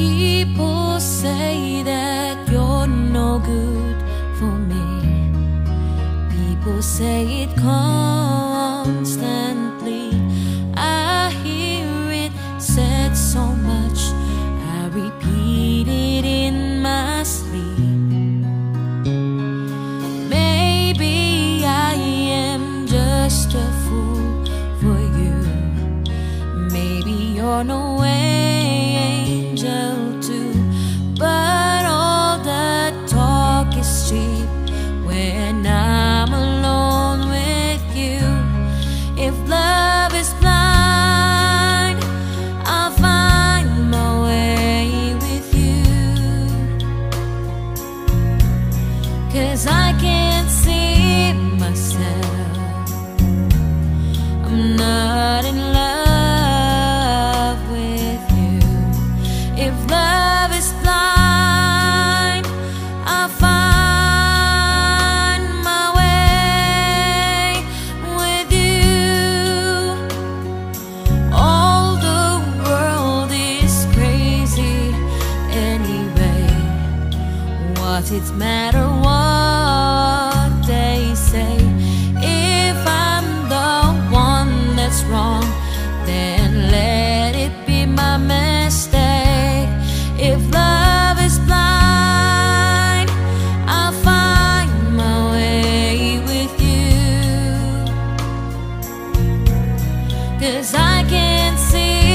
People say that you're no good for me. People say it constantly. Cause I can't see myself. I'm not in love with you. If love is blind, I'll find my way with you. All the world is crazy anyway. What it matter what say? If I'm the one that's wrong, then let it be my mistake. If love is blind, I'll find my way with you. Cause I can't see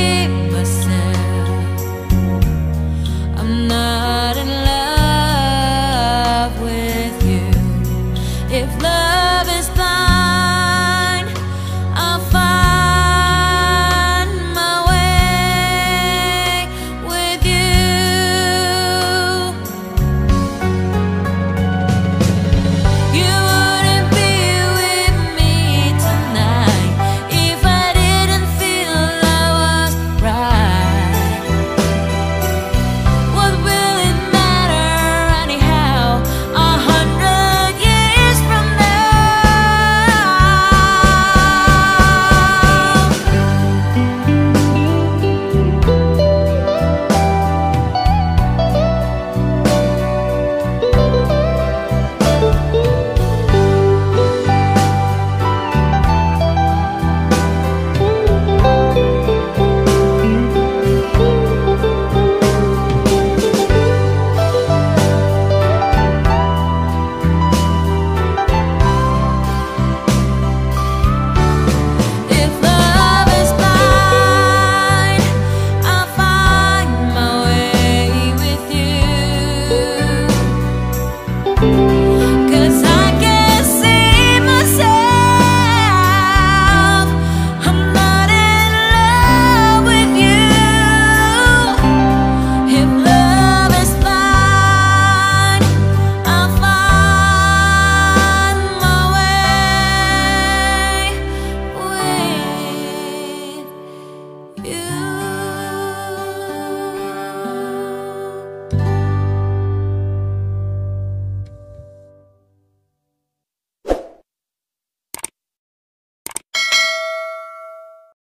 you.